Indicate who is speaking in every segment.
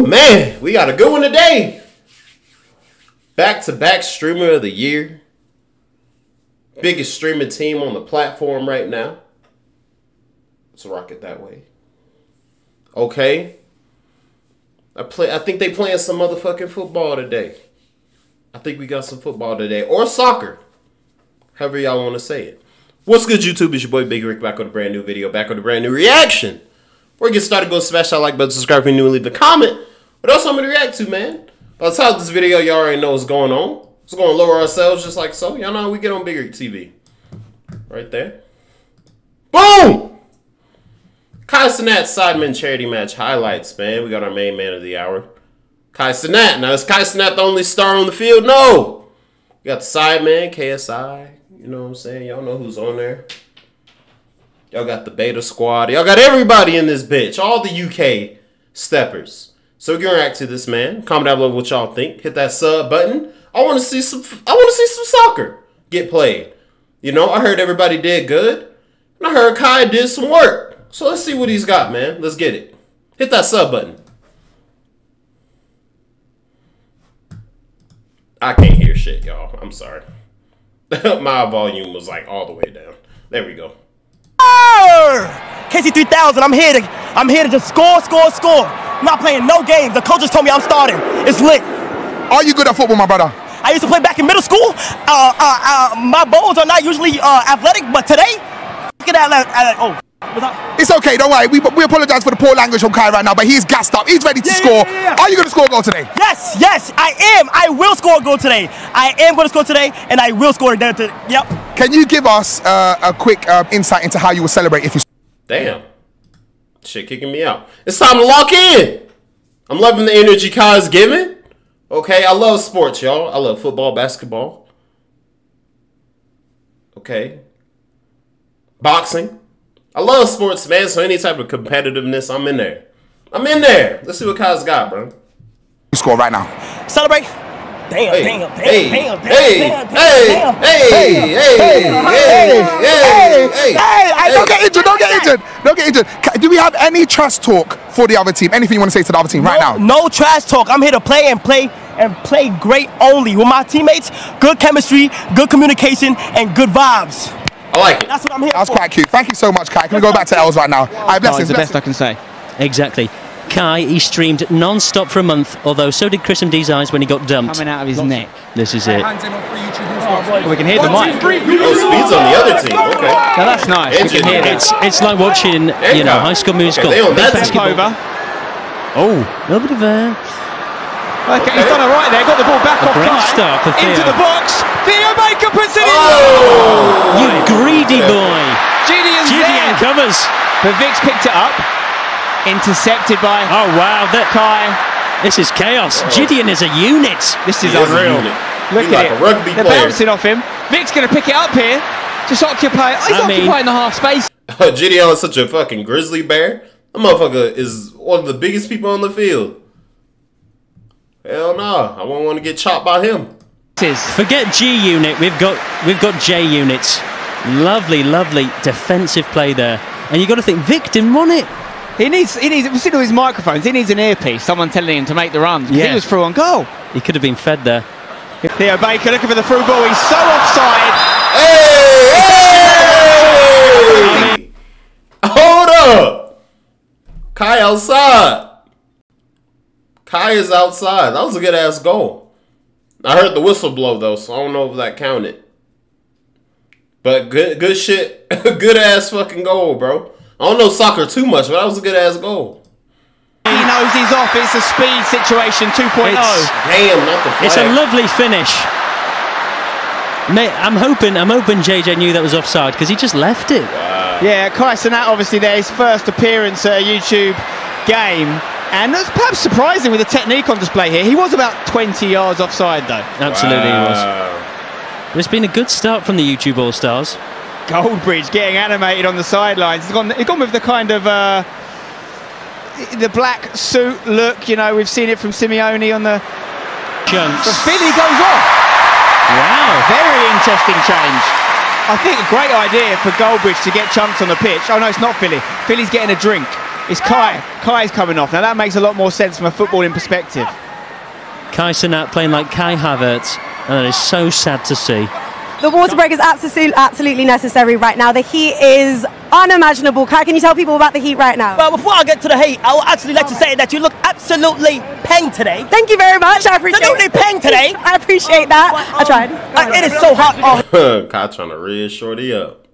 Speaker 1: Woo, man, we got a good one today. Back to back streamer of the year. Biggest streaming team on the platform right now. Let's rock it that way. Okay. I play I think they playing some motherfucking football today. I think we got some football today. Or soccer. However y'all want to say it. What's good, YouTube? It's your boy Big Rick back with a brand new video, back with a brand new reaction. Before we get started, go smash that like button, subscribe if you're new, and leave a comment. What else I'm gonna react to, man? By the of this video, y'all already know what's going on. It's gonna lower ourselves just like so. Y'all know how we get on bigger TV. Right there. Boom! Kai Cenat Sidemen charity match highlights, man. We got our main man of the hour. Kai Cenat. Now, is Kai Cenat the only star on the field? No! We got the Sidemen, KSI. You know what I'm saying? Y'all know who's on there. Y'all got the Beta Squad. Y'all got everybody in this bitch. All the UK steppers. So we're gonna react to this man. Comment down below what y'all think. Hit that sub button. I want to see some. I want to see some soccer get played. You know, I heard everybody did good, and I heard Kai did some work. So let's see what he's got, man. Let's get it. Hit that sub button. I can't hear shit, y'all. I'm sorry. My volume was like all the way down. There we go.
Speaker 2: KC 3000, I'm here to I'm here to just score, score, score. I'm not playing no games. The coaches told me I'm starting. It's lit.
Speaker 3: Are you good at football, my brother?
Speaker 2: I used to play back in middle school. Uh, uh, uh, my bones are not usually uh, athletic, but today, look at that. Oh.
Speaker 3: It's okay, don't worry. We, we apologize for the poor language from Kai right now, but he's gassed up. He's ready to
Speaker 2: Yeah,
Speaker 3: score.
Speaker 2: yeah, yeah, yeah.
Speaker 3: Are you going to score a goal today?
Speaker 2: Yes, yes, I am. I will score a goal today. I am going to score today, and I will score today. Yep.
Speaker 3: Can you give us uh, a quick uh, insight into how you will celebrate if you
Speaker 1: Damn. Shit kicking me out. It's time to lock in. I'm loving the energy Kai's giving. Okay, I love sports, y'all. I love football, basketball. Okay. Boxing. I love sports, man. So any type of competitiveness, I'm in there. I'm in there. Let's see what Kai's got, bro.
Speaker 3: score right now?
Speaker 2: Celebrate. Damn,
Speaker 1: Hey,
Speaker 2: damn, damn,
Speaker 1: hey,
Speaker 2: damn, damn,
Speaker 1: hey,
Speaker 2: damn, damn,
Speaker 1: hey,
Speaker 2: damn.
Speaker 1: hey, hey, hey, hey, hey, hey,
Speaker 3: hey, don't get injured, don't get injured, don't get injured. Do we have any trash talk for the other team? Anything you want to say to the other team right
Speaker 2: no,
Speaker 3: now?
Speaker 2: No trash talk. I'm here to play and play and play great only with my teammates. Good chemistry, good communication, and good vibes.
Speaker 1: I like it.
Speaker 2: That's what I'm here
Speaker 3: That was
Speaker 2: for.
Speaker 3: quite cute. Thank you so much, Kai. Can we go back to Els right now? All right,
Speaker 4: Oh,
Speaker 3: blessings.
Speaker 4: it's the best I
Speaker 3: blessings.
Speaker 4: can say.
Speaker 5: Exactly. Kai, he streamed non-stop for a month, although so did Chris MD's eyes when he got dumped.
Speaker 4: Coming out of his neck.
Speaker 5: This is it.
Speaker 4: Oh, we can hear the mic.
Speaker 1: Oh, Speed's on the other team. Okay.
Speaker 4: Now that's nice. We can hear that.
Speaker 5: It's it's like watching, you know, High School Musical.
Speaker 1: Okay, they on that
Speaker 4: over.
Speaker 5: Oh, a little bit of a...
Speaker 4: Okay, he's done all right there. Got the ball back off
Speaker 5: great
Speaker 4: Kai.
Speaker 5: start for
Speaker 4: Into the box. Theo Baker puts it in.
Speaker 1: Oh!
Speaker 5: You greedy boy.
Speaker 4: Jidion's
Speaker 5: Jidion
Speaker 4: there.
Speaker 5: covers.
Speaker 4: But Vic's picked it up. Intercepted by
Speaker 5: Oh, wow. That,
Speaker 4: Kai.
Speaker 5: this is chaos. Oh. Jidion is a unit.
Speaker 4: This is
Speaker 1: He is
Speaker 4: unreal.
Speaker 1: unit.
Speaker 4: Look
Speaker 1: He
Speaker 4: at
Speaker 1: like
Speaker 4: it.
Speaker 1: a rugby
Speaker 4: They're
Speaker 1: player.
Speaker 4: bouncing off him. Vic's going to pick it up here. Just occupy. He's
Speaker 5: I mean-
Speaker 4: occupying the half space.
Speaker 1: Jidion is such a fucking grizzly bear. That motherfucker is one of the biggest people on the field. Hell no, I won't want to get chopped by him.
Speaker 5: Forget G unit. We've got we've got J units. Lovely, lovely defensive play there. And you've got to think Vic didn't want it.
Speaker 4: He needs, he needs, we've seen all his microphones. He needs an earpiece. Someone telling him to make the runs. 'cause
Speaker 5: Yeah.
Speaker 4: He was through on goal.
Speaker 5: He could have been fed there.
Speaker 4: Theo Baker looking for the through ball. He's so offside.
Speaker 1: Hey! hey! Hold up! Kai outside. Kai is outside. That was a good ass goal. I heard the whistle blow though, so I don't know if that counted. But good good shit. good ass fucking goal, bro. I don't know soccer too much, but that was a good ass goal.
Speaker 4: He knows he's off. It's a speed situation 2.0.
Speaker 5: It's-
Speaker 1: Damn, not the flag.
Speaker 5: It's a lovely finish. Mate, I'm hoping I'm hoping JJ knew that was offside because he just left it.
Speaker 4: Yeah, Kai Cenat obviously there, his first appearance at a YouTube game. And that's perhaps surprising with the technique on display here. He was about 20 yards offside though.
Speaker 5: Absolutely, he was.
Speaker 1: Wow.
Speaker 5: But it's been a good start from the YouTube All Stars.
Speaker 4: Goldbridge getting animated on the sidelines. He's gone, he's gone with the kind of uh, the black suit look. You know, we've seen it from Simeone on the.
Speaker 5: Chunkz.
Speaker 4: But Filly goes off.
Speaker 5: Wow.
Speaker 4: Very interesting change. I think a great idea for Goldbridge to get Chunkz on the pitch. Oh no, it's not Filly. Filly's getting a drink. It's Kai. Kai's coming off. Now that makes a lot more sense from a footballing perspective.
Speaker 5: Kai Cenat playing like Kai Havertz, and that is so sad to see.
Speaker 6: The water break is absolutely, absolutely necessary right now. The heat is unimaginable. Kai, can you tell people about the heat right now?
Speaker 2: Well, before I get to the heat, I would actually like to say that you look absolutely peng today.
Speaker 6: Thank you very much. I appreciate
Speaker 2: Absolutely peng today.
Speaker 6: I appreciate that. I tried.
Speaker 2: Uh, it is so hot. Oh,
Speaker 1: Kai trying to rid Shorty up.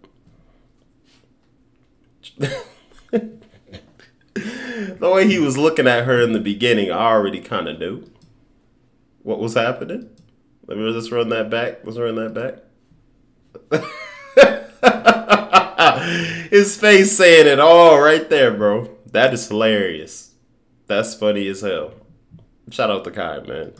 Speaker 1: the way he was looking at her in the beginning, I already kind of knew what was happening. Let me just run that back. Let's run that back. His face saying it all right there, bro. That is hilarious. That's funny as hell. Shout out to Kai, man.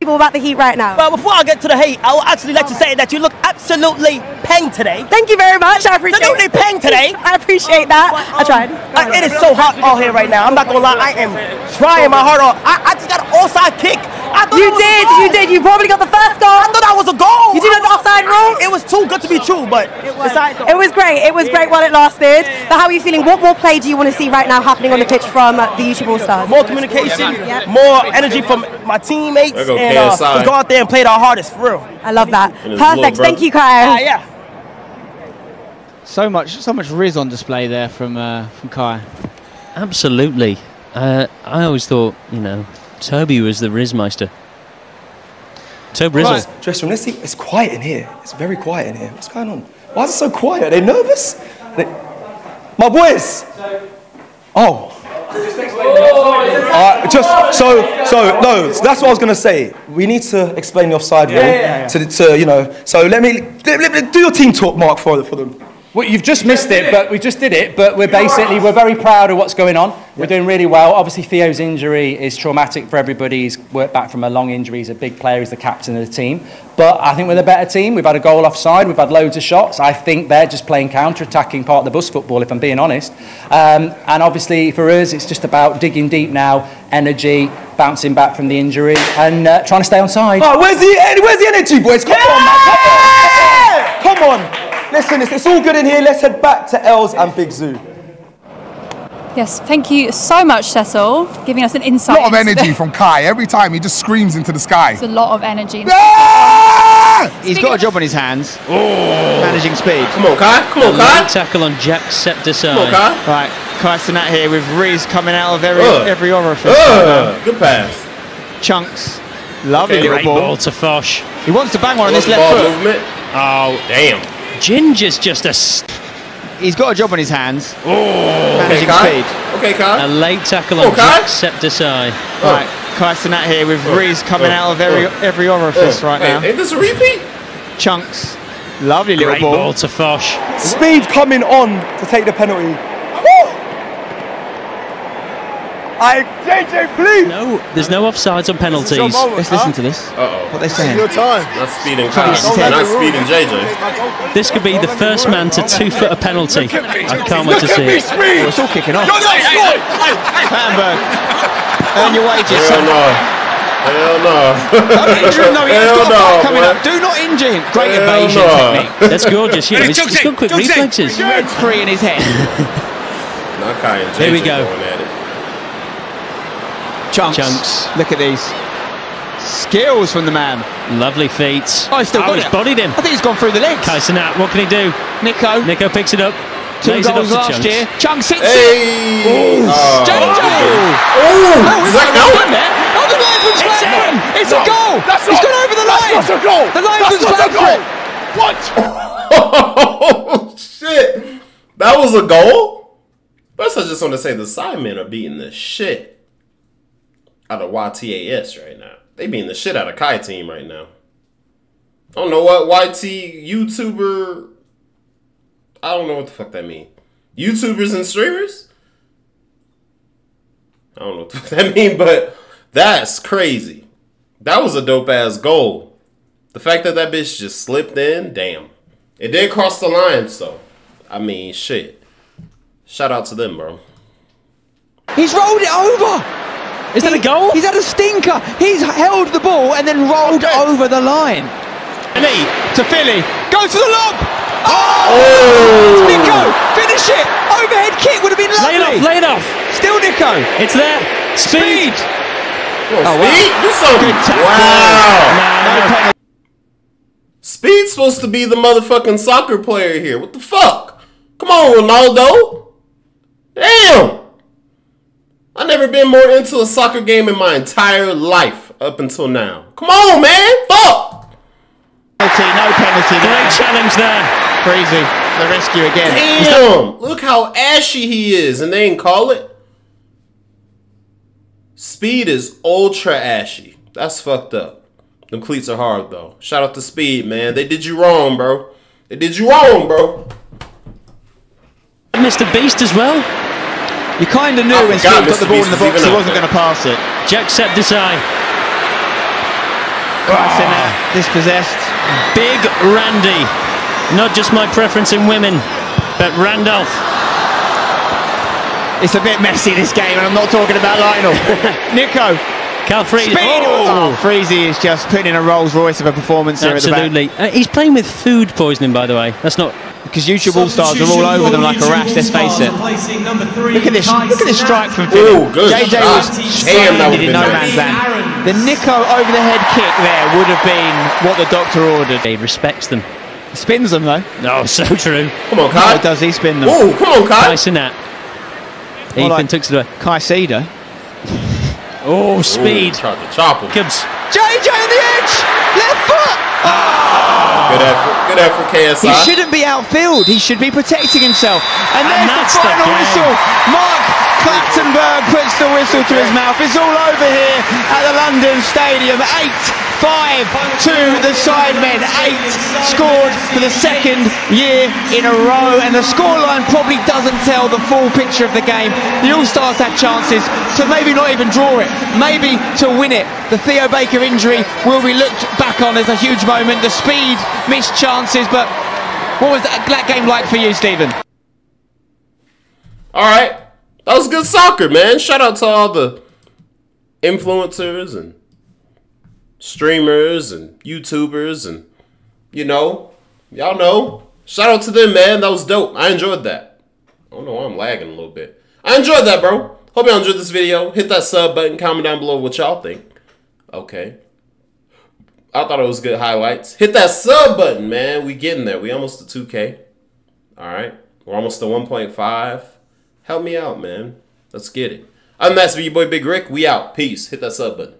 Speaker 6: People about the heat right now.
Speaker 2: well, before I get to the heat, I would actually like to say that you look absolutely peng today.
Speaker 6: Thank you very much. I appreciate
Speaker 2: Absolutely peng today.
Speaker 6: I appreciate that. I tried.
Speaker 2: Uh, it is so hot out here right now. I'm not gonna lie, I am trying my heart off. I, I just got an offside kick. I thought
Speaker 6: You
Speaker 2: it was a
Speaker 6: did.
Speaker 2: goal.
Speaker 6: You did. You probably got the first goal.
Speaker 2: I thought that was a goal.
Speaker 6: You did have the offside rule?
Speaker 2: It was too good to be true, but besides,
Speaker 6: It was great. It was great while it lasted. But how are you feeling? What more play do you want to see right now happening on the pitch from uh, the YouTube All Stars?
Speaker 2: more communication,
Speaker 6: Yeah.
Speaker 2: more energy from my teammates,
Speaker 1: go
Speaker 2: and uh,
Speaker 1: KSI.
Speaker 2: let's go out there and play our hardest for real.
Speaker 6: I love that.
Speaker 1: And his little
Speaker 6: Perfect. Thank you, Kai.
Speaker 2: Ah, yeah.
Speaker 4: So much, so much riz on display there from uh, from Kai.
Speaker 5: Absolutely. Uh, I always thought, you know, Toby was the Rizmeister. Toby Rizzle.
Speaker 4: Right.
Speaker 7: Dressing room. Let's see. It's quiet in here. It's very quiet in here. What's going on? Why is it so quiet? Are they nervous? They- My boys. Oh. Uh, just so so no. so that's what I was gonna say. We need to explain the offside rule to the, to you know. So let me let, let- let- do your team talk, Mark, for for them.
Speaker 8: Well, you've just missed it, but we just did it. But we're basically we're very proud of what's going on. We're doing really well. Obviously, Theo's injury is traumatic for everybody. He's worked back from a long injury. He's a big player. He's the captain of the team. But I think we're the better team. We've had a goal offside. We've had loads of shots. I think they're just playing counter-attacking part of the bus football, if I'm being honest. Um, and obviously, for us, it's just about digging deep now, energy, bouncing back from the injury, and uh, trying to stay on side.
Speaker 7: Oh, where's the where's the energy, boys? Come on, man. Come on. Come on. Listen, it's, it's all good in here. Let's head back to Els and Big Zuu.
Speaker 9: Yes, thank you so much, Cecil, giving us an insight.
Speaker 3: A lot of energy from Kai. Every time he just screams into the sky.
Speaker 9: It's a lot of energy.
Speaker 3: Ah!
Speaker 4: He's got a job on his hands. Managing speed.
Speaker 1: Come on, Kai. Come
Speaker 5: A
Speaker 1: on, Kai.
Speaker 5: tackle on Jacksepticeye.
Speaker 1: Come on, Kai.
Speaker 4: Right, Kai Cenat here with Riz coming out of every
Speaker 1: Ugh.
Speaker 4: every orifice.
Speaker 1: Uh, good pass.
Speaker 4: Chunkz. Lovely
Speaker 1: Okay,
Speaker 4: little
Speaker 5: Great
Speaker 4: ball.
Speaker 5: ball to Fosh.
Speaker 4: He wants to bang one on this left foot.
Speaker 1: movement. Oh, damn.
Speaker 5: Ginger's just a, s-
Speaker 4: He's got a job on his hands.
Speaker 1: Okay,
Speaker 4: Managing
Speaker 1: Kai.
Speaker 4: speed.
Speaker 1: Okay,
Speaker 5: a late tackle
Speaker 1: Oh,
Speaker 5: on
Speaker 1: Kai.
Speaker 5: Jacksepticeye.
Speaker 4: Right, Kai Cenat here with Riz coming
Speaker 1: oh,
Speaker 4: out of every
Speaker 1: oh,
Speaker 4: every orifice
Speaker 1: Uh,
Speaker 4: right
Speaker 1: hey,
Speaker 4: now.
Speaker 1: Ain't this a repeat?
Speaker 4: Chunkz. Lovely little ball.
Speaker 5: ball to Fosh.
Speaker 7: Speed coming on to take the penalty. I JJ, please.
Speaker 5: No, there's no offsides on penalties.
Speaker 4: Let's listen to this.
Speaker 1: Uh-oh.
Speaker 4: What they saying?
Speaker 1: Not speeding Kai. Not speeding JJ.
Speaker 5: This could be the first man to two-foot a penalty. I can't wait to see it.
Speaker 4: Oh, it's all kicking off. Battenberg. Earn your wages.
Speaker 1: Hell no. Hell no.
Speaker 4: Don't injure him though. He's
Speaker 1: Hell
Speaker 4: got a
Speaker 1: no,
Speaker 4: coming
Speaker 1: boy.
Speaker 4: up. Do not injure him. Great
Speaker 1: Hell
Speaker 4: evasion
Speaker 1: no.
Speaker 4: technique.
Speaker 5: That's gorgeous. You he's, he's got quick reflexes.
Speaker 4: Red free in his head.
Speaker 1: Not Kai and JJ
Speaker 5: Here we go.
Speaker 1: Going at it.
Speaker 4: Chunkz.
Speaker 5: Chunkz.
Speaker 4: Look at these. Skills from the man.
Speaker 5: Lovely feet.
Speaker 4: Oh, he's still oh, got
Speaker 5: he's
Speaker 4: it.
Speaker 5: bodied him.
Speaker 4: I think he's gone through the legs.
Speaker 5: Kai Cenat, what can he do?
Speaker 4: Niko.
Speaker 5: Niko picks it up.
Speaker 4: Two
Speaker 5: lays
Speaker 4: goals
Speaker 5: off
Speaker 4: last
Speaker 5: Chunkz.
Speaker 4: year. Chunkz hits it.
Speaker 1: Hey! Oh,
Speaker 4: JJ.
Speaker 1: good.
Speaker 4: Oh,
Speaker 1: Oh,
Speaker 4: he's
Speaker 1: does that
Speaker 4: got
Speaker 1: count?
Speaker 4: one there. Oh, the linesman's
Speaker 5: It's
Speaker 4: flagged for
Speaker 5: in.
Speaker 4: him. It's a goal. he's gone over the line.
Speaker 3: That's not a goal.
Speaker 4: The linesman's
Speaker 3: That's not a
Speaker 4: flagged for
Speaker 3: goal.
Speaker 4: him.
Speaker 1: Oh, shit. That was a goal? First, I just want to say the Sidemen are beating the shit out of YTAS right now. They beating the shit out of Kai team right now. I don't know what YT YouTuber. I don't know what the fuck that mean. YouTubers and streamers? I don't know what that mean, but that's crazy. That was a dope ass goal. The fact that that bitch just slipped in, damn. It did cross the line, so. I mean, shit. Shout out to them, bro.
Speaker 4: He's rolled it over.
Speaker 5: Is that a goal?
Speaker 4: He's had a stinker. He's held the ball and then rolled over the line.
Speaker 5: Filly.
Speaker 4: To Filly. Go to the lob. Oh! oh! Niko. Oh! Finish it! Overhead kick would have been lovely.
Speaker 5: Lay it off, lay it off.
Speaker 4: Still Niko.
Speaker 5: It's there. Speed.
Speaker 4: Speed.
Speaker 1: Oh, oh
Speaker 4: wow.
Speaker 1: Speed, do something.
Speaker 4: Good tackle.
Speaker 1: Wow.
Speaker 5: No,
Speaker 4: No
Speaker 5: no.
Speaker 1: Speed's supposed to be the motherfucking soccer player here. What the fuck? Come on, Ronaldo. Damn. I've never been more into a soccer game in my entire life up until now. Come on, man. Fuck.
Speaker 4: penalty. No penalty.
Speaker 5: Great challenge there.
Speaker 4: Crazy. The rescue again.
Speaker 1: Damn. Look how ashy he is, and they ain't call it. Speed is ultra ashy. That's fucked up. Them cleats are hard though. Shout out to Speed, man. They did you wrong, bro. They did you wrong, bro.
Speaker 5: Mr. Beast as well.
Speaker 4: You kind of knew
Speaker 1: I
Speaker 4: when
Speaker 1: forgot
Speaker 4: Speed got the ball in the box, he wasn't going to pass it.
Speaker 5: Jacksepticeye.
Speaker 4: Christ, oh. dispossessed.
Speaker 5: Big Randy. Not just my preference in women, but Randolph.
Speaker 4: It's a bit messy this game, and I'm not talking about Lionel. Niko.
Speaker 5: Carl Freed.
Speaker 4: Speed.
Speaker 5: Oh,
Speaker 4: Oh, Freezy is just putting in a Rolls Royce of a performance here
Speaker 5: absolutely. Uh, he's playing with food poisoning, by the way. That's not.
Speaker 4: At the back. Because YouTube All Stars are all over them like a rash. Let's face it. Look at this! Look at this strike from Filly.
Speaker 1: Ooh,
Speaker 4: JJ
Speaker 1: shot.
Speaker 4: was
Speaker 1: Damn, that
Speaker 4: stranded in
Speaker 1: would've
Speaker 4: no
Speaker 1: been
Speaker 4: man's land. The Niko over the head kick there would have been what the doctor ordered.
Speaker 5: He respects them.
Speaker 4: Spins them though.
Speaker 5: Oh, so true.
Speaker 1: Come on,
Speaker 4: How
Speaker 1: Kai.
Speaker 4: Oh, does he spin them?
Speaker 1: Oh, come on, Kai.
Speaker 5: Tyson that.
Speaker 4: More
Speaker 5: Ethan
Speaker 4: like-
Speaker 5: took to the.
Speaker 4: Caicedo.
Speaker 5: Oh,
Speaker 1: Ooh,
Speaker 5: speed.
Speaker 1: tried to chop him.
Speaker 5: Gibbs.
Speaker 4: JJ on the edge! Left foot! Ah!
Speaker 1: Good effort. Good effort, KSI.
Speaker 4: He shouldn't be outfield. He should be protecting himself. And,
Speaker 5: And
Speaker 4: there's
Speaker 5: that's
Speaker 4: the
Speaker 5: the
Speaker 4: final
Speaker 5: game.
Speaker 4: whistle. Mark Clattenburg puts the whistle to his mouth. It's all over here at the London Stadium. 8-5 to the Sidemen. Eight scored for the second year in a row. And the scoreline probably doesn't tell the full picture of the game. The All-Stars had chances to maybe not even draw it, maybe to win it. The Theo Baker injury will be looked back on as a huge moment. The speed, missed chances, but what was that, that game like for you, Stephen?
Speaker 1: All right. That was good soccer, man. Shout out to all the influencers and streamers and YouTubers and, you know, y'all know. Shout out to them, man. That was dope. I enjoyed that. I don't know why I'm lagging a little bit. I enjoyed that, bro. Hope y'all enjoyed this video. Hit that sub button. Comment down below what y'all think. Okay. I thought it was good highlights. Hit that sub button, man. We getting there. We almost to 2K. All right. We're almost to 1.5. Help me out, man. Let's get it. I'm Master your boy Big Rick. We out. Peace. Hit that sub button.